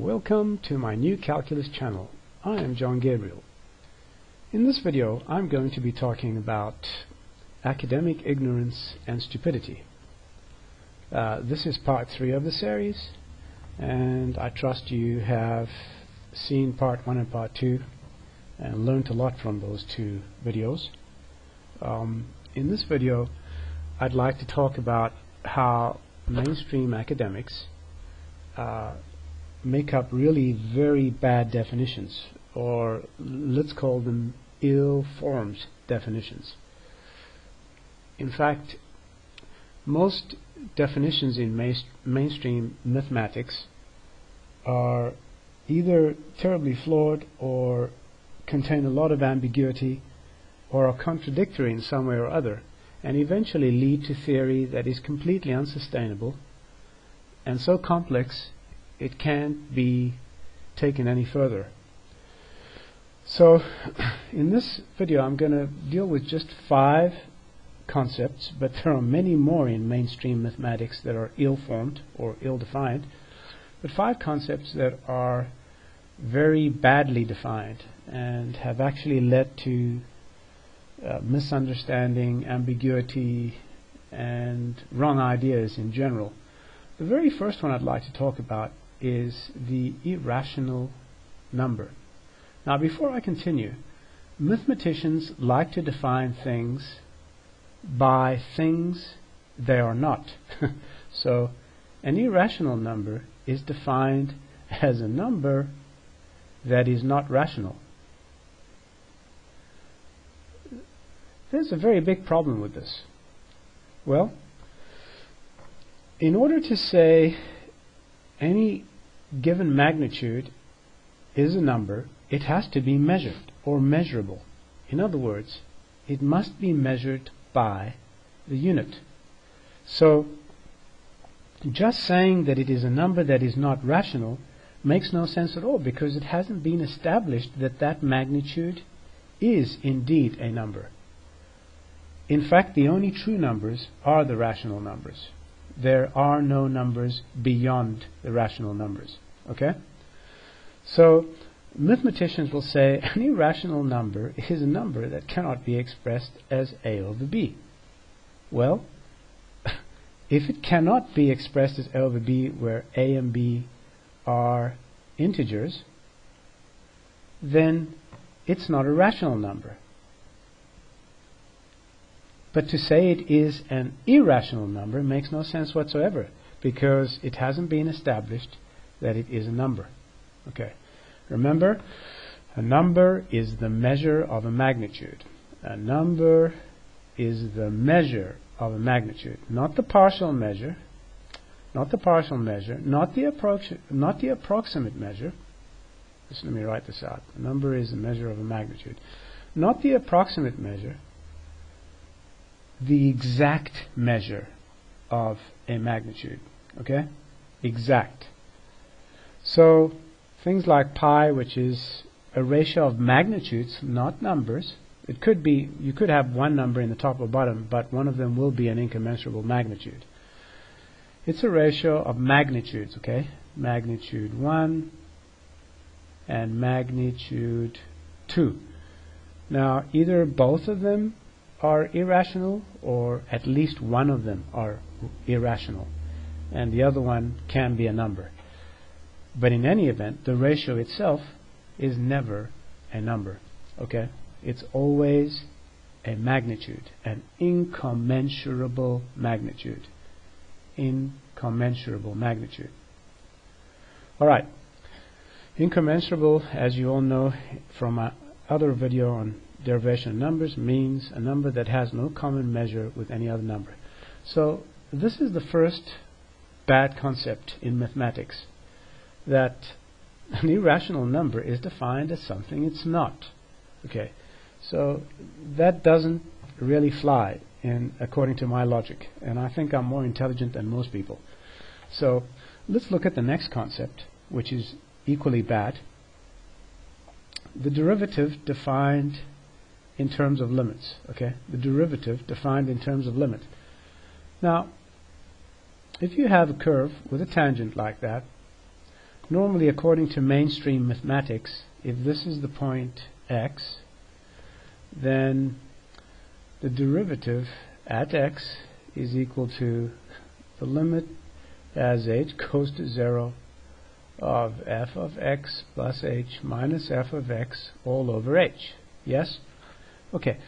Welcome to my new calculus channel. I am John Gabriel. In this video I'm going to be talking about academic ignorance and stupidity. Uh, this is part 3 of the series and I trust you have seen part 1 and part 2 and learned a lot from those two videos. Um, in this video I'd like to talk about how mainstream academics uh, make up really very bad definitions, or let's call them ill-formed definitions. In fact, most definitions in mainstream mathematics are either terribly flawed or contain a lot of ambiguity or are contradictory in some way or other and eventually lead to theory that is completely unsustainable and so complex it can't be taken any further. So in this video I'm going to deal with just five concepts, but there are many more in mainstream mathematics that are ill-formed or ill-defined, but five concepts that are very badly defined and have actually led to uh, misunderstanding, ambiguity, and wrong ideas in general. The very first one I'd like to talk about is the irrational number. Now before I continue, mathematicians like to define things by things they are not. so an irrational number is defined as a number that is not rational. There's a very big problem with this. Well, in order to say any given magnitude is a number, it has to be measured or measurable. In other words, it must be measured by the unit. So, just saying that it is a number that is not rational makes no sense at all because it hasn't been established that that magnitude is indeed a number. In fact, the only true numbers are the rational numbers there are no numbers beyond the rational numbers. Okay? So, mathematicians will say any rational number is a number that cannot be expressed as a over b. Well, if it cannot be expressed as a over b where a and b are integers, then it's not a rational number. But to say it is an irrational number makes no sense whatsoever because it hasn't been established that it is a number. Okay. Remember, a number is the measure of a magnitude. A number is the measure of a magnitude, not the partial measure, not the partial measure, not the, approxi- not the approximate measure. Just let me write this out. A number is the measure of a magnitude, not the approximate measure, the exact measure of a magnitude. Okay? Exact. So things like pi, which is a ratio of magnitudes, not numbers. It could be, you could have one number in the top or bottom, but one of them will be an incommensurable magnitude. It's a ratio of magnitudes, okay? Magnitude 1 and magnitude 2. Now, either both of them are irrational or at least one of them are irrational and the other one can be a number. But in any event, the ratio itself is never a number. Okay? It's always a magnitude, an incommensurable magnitude. Incommensurable magnitude. Alright. Incommensurable, as you all know from my other video on derivation of numbers means a number that has no common measure with any other number. So this is the first bad concept in mathematics that an irrational number is defined as something it's not. Okay, so that doesn't really fly in according to my logic, and I think I'm more intelligent than most people. So let's look at the next concept, which is equally bad. The derivative defined in terms of limits. Okay, the derivative defined in terms of limit. Now, if you have a curve with a tangent like that, normally according to mainstream mathematics, if this is the point x, then the derivative at x is equal to the limit as h goes to 0 of f of x plus h minus f of x all over h. Yes? Okay.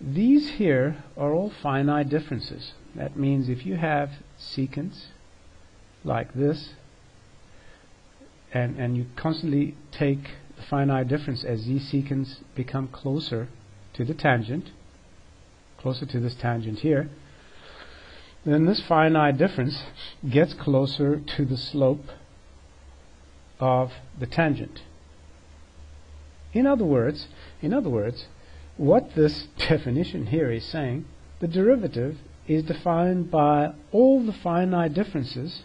These here are all finite differences. That means if you have secants like this, and, and you constantly take the finite difference as these secants become closer to the tangent, closer to this tangent here, then this finite difference gets closer to the slope of the tangent. In other words, in other words, what this definition here is saying, the derivative is defined by all the finite differences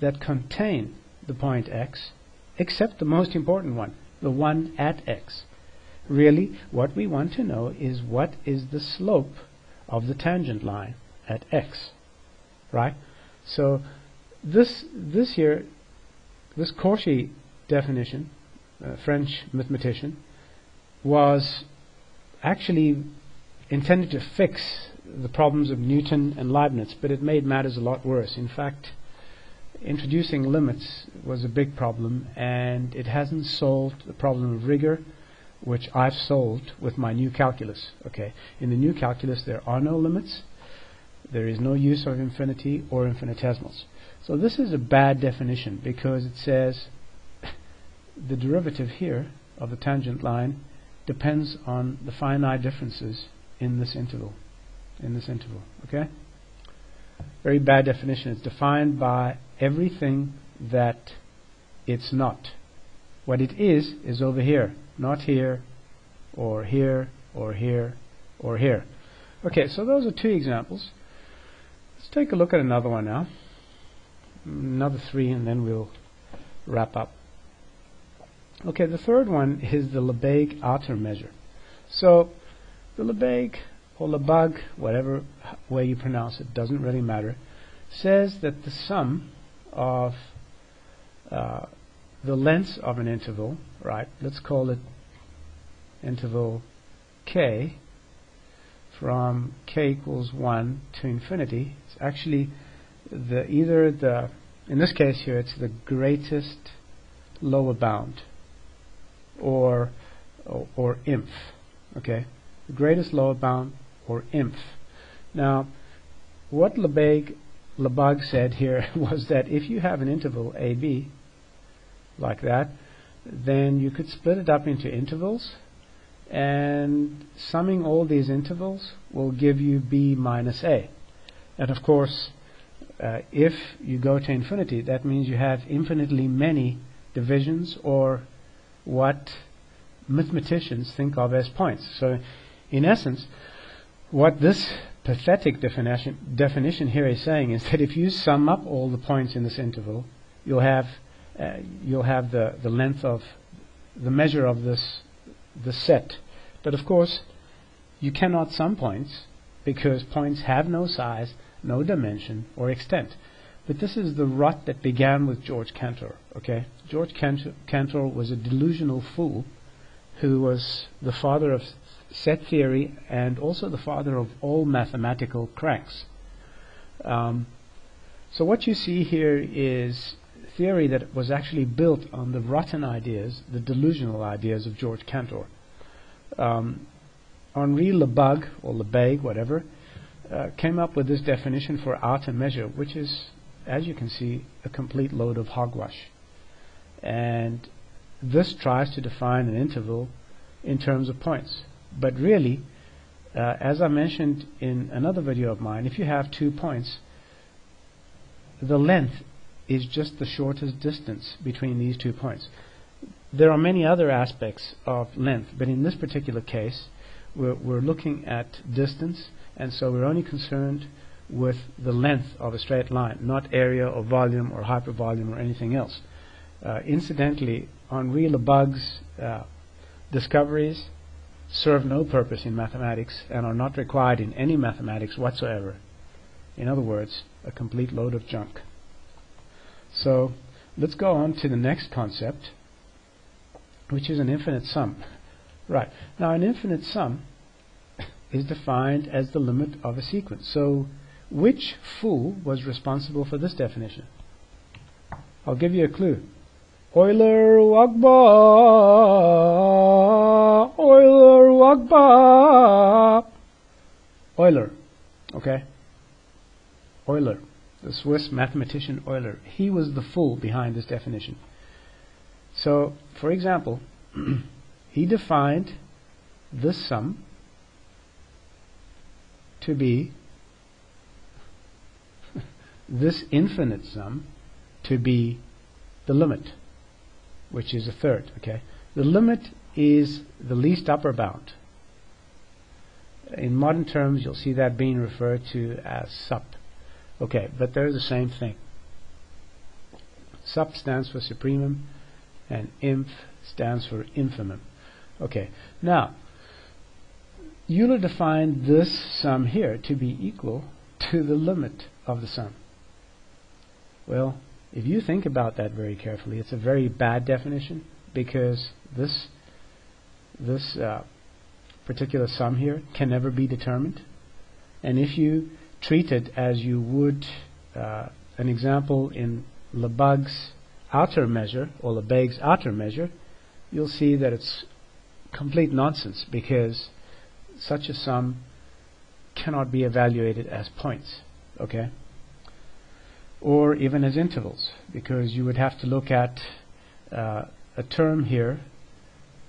that contain the point x, except the most important one, the one at x. Really, what we want to know is what is the slope of the tangent line at x, right? So this this here, this Cauchy definition, uh, French mathematician, was actually intended to fix the problems of Newton and Leibniz, but it made matters a lot worse. In fact, introducing limits was a big problem, and it hasn't solved the problem of rigor, which I've solved with my new calculus. Okay, in the new calculus, there are no limits. There is no use of infinity or infinitesimals. So this is a bad definition because it says the derivative here of the tangent line depends on the finite differences in this interval. In this interval, okay? Very bad definition. It's defined by everything that it's not. What it is is over here, not here, or here, or here, or here. Okay, so those are two examples. Let's take a look at another one now. Another three, and then we'll wrap up. Okay, the third one is the Lebesgue outer measure. So, the Lebesgue or Lebug, whatever way you pronounce it, doesn't really matter, says that the sum of uh, the length of an interval, right, let's call it interval k, from k equals 1 to infinity, it's actually the either the, in this case here, it's the greatest lower bound or, or, or inf. Okay, the greatest lower bound or inf. Now, what Lebesgue, Lebesgue said here was that if you have an interval AB like that, then you could split it up into intervals, and summing all these intervals will give you B minus A. And of course, uh, if you go to infinity, that means you have infinitely many divisions or what mathematicians think of as points. So, in essence, what this pathetic definition, definition here is saying is that if you sum up all the points in this interval, you'll have uh, you'll have the, the length of the measure of this the set. But of course, you cannot sum points because points have no size, no dimension, or extent. But this is the rut that began with George Cantor. Okay, George Cantor, was a delusional fool who was the father of set theory and also the father of all mathematical cracks. Um, so what you see here is theory that was actually built on the rotten ideas, the delusional ideas of George Cantor. Um, Henri Lebug or Lebesgue, whatever, uh, came up with this definition for outer measure, which is as you can see, a complete load of hogwash. And this tries to define an interval in terms of points. But really, uh, as I mentioned in another video of mine, if you have two points, the length is just the shortest distance between these two points. There are many other aspects of length, but in this particular case, we're, we're looking at distance, and so we're only concerned with the length of a straight line, not area or volume or hypervolume or anything else. Uh, incidentally, Henri Lebesgue's uh, discoveries serve no purpose in mathematics and are not required in any mathematics whatsoever. In other words, a complete load of junk. So, let's go on to the next concept, which is an infinite sum. Right. Now, an infinite sum is defined as the limit of a sequence. So, which fool was responsible for this definition? I'll give you a clue. Euler Wagba, Euler Wagba, Euler, okay? Euler, the Swiss mathematician Euler. He was the fool behind this definition. So, for example, he defined this sum to be this infinite sum to be the limit which is a third. Okay, the limit is the least upper bound. In modern terms, you'll see that being referred to as sup. Okay, but they're the same thing. Sup stands for supremum, and inf stands for infimum. Okay, now Euler defined this sum here to be equal to the limit of the sum. Well, if you think about that very carefully, it's a very bad definition because this this uh, particular sum here can never be determined. And if you treat it as you would uh, an example in Lebesgue's outer measure or Lebesgue's outer measure, you'll see that it's complete nonsense because such a sum cannot be evaluated as points. Okay? Or even as intervals, because you would have to look at uh, a term here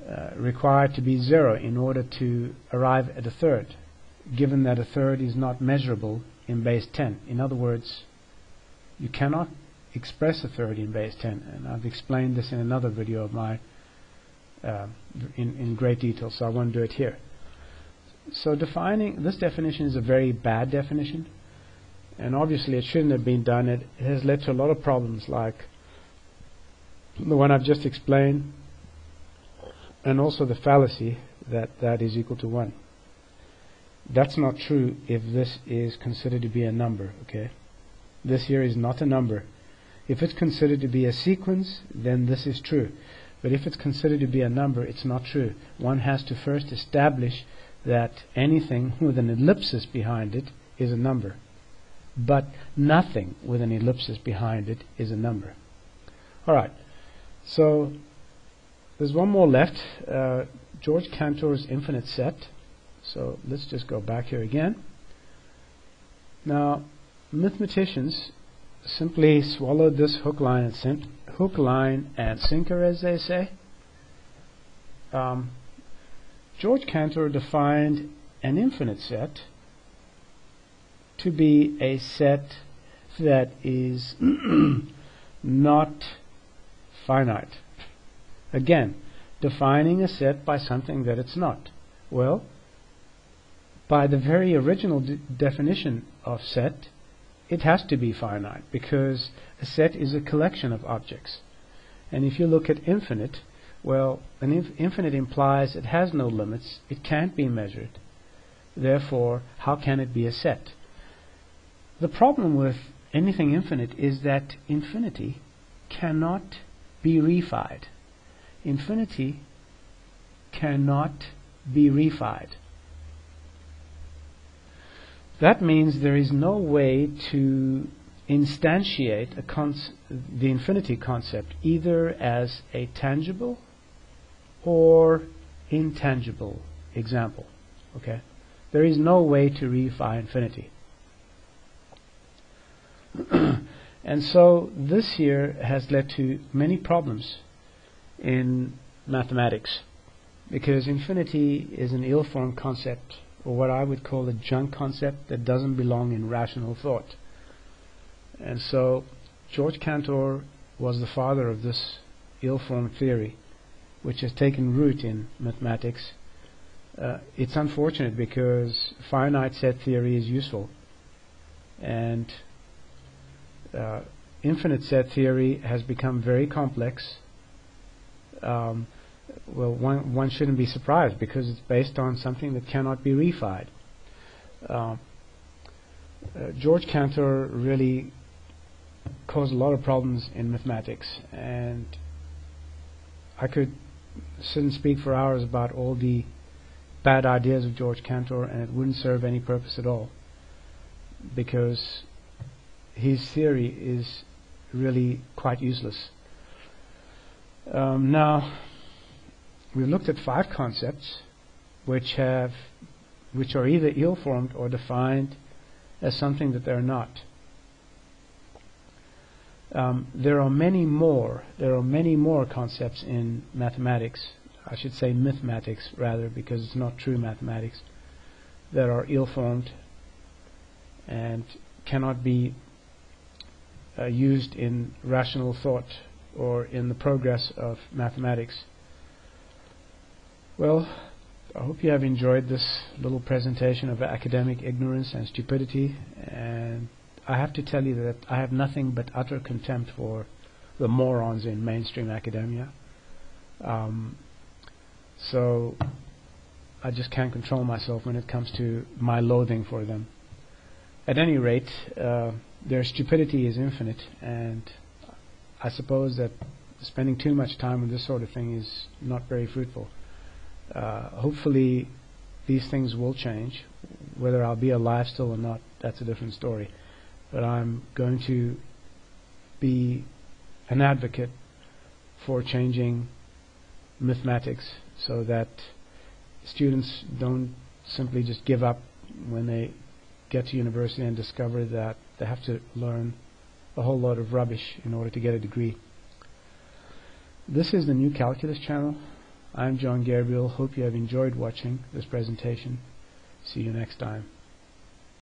uh, required to be zero in order to arrive at a third, given that a third is not measurable in base 10. In other words, you cannot express a third in base 10, and I've explained this in another video of mine uh, in, in great detail, so I won't do it here. So defining this definition is a very bad definition and obviously it shouldn't have been done. It has led to a lot of problems like the one I've just explained, and also the fallacy that that is equal to 1. That's not true if this is considered to be a number, okay? This here is not a number. If it's considered to be a sequence, then this is true. But if it's considered to be a number, it's not true. One has to first establish that anything with an ellipsis behind it is a number but nothing with an ellipsis behind it is a number. All right, so there's one more left. Uh, George Cantor's infinite set. So let's just go back here again. Now, mathematicians simply swallowed this hook, line, and sin- hook, line, and sinker, as they say. Um, George Cantor defined an infinite set to be a set that is not finite. Again, defining a set by something that it's not. Well, by the very original de definition of set, it has to be finite because a set is a collection of objects. And if you look at infinite, well, an inf infinite implies it has no limits, it can't be measured. Therefore, how can it be a set? The problem with anything infinite is that infinity cannot be reified. Infinity cannot be reified. That means there is no way to instantiate the infinity concept either as a tangible or intangible example. Okay? There is no way to reify infinity. And so this here has led to many problems in mathematics because infinity is an ill-formed concept or what I would call a junk concept that doesn't belong in rational thought. And so George Cantor was the father of this ill-formed theory which has taken root in mathematics. Uh, it's unfortunate because finite set theory is useful and uh, infinite set theory has become very complex. Um, well, one, one shouldn't be surprised because it's based on something that cannot be reified. Uh, uh, George Cantor really caused a lot of problems in mathematics, and I could sit and speak for hours about all the bad ideas of George Cantor, and it wouldn't serve any purpose at all, because his theory is really quite useless. Um, now, we looked at five concepts which have which are either ill-formed or defined as something that they're not. Um, there are many more. There are many more concepts in mathematics. I should say mathematics rather, because it's not true mathematics that are ill-formed and cannot be uh, used in rational thought or in the progress of mathematics. Well, I hope you have enjoyed this little presentation of academic ignorance and stupidity and I have to tell you that I have nothing but utter contempt for the morons in mainstream academia. Um, so I just can't control myself when it comes to my loathing for them. At any rate, uh, their stupidity is infinite, and I suppose that spending too much time on this sort of thing is not very fruitful. Uh, hopefully, these things will change. Whether I'll be alive still or not, that's a different story. But I'm going to be an advocate for changing mathematics so that students don't simply just give up when they get to university and discover that they have to learn a whole lot of rubbish in order to get a degree. This is the new Calculus channel. I'm John Gabriel. Hope you have enjoyed watching this presentation. See you next time.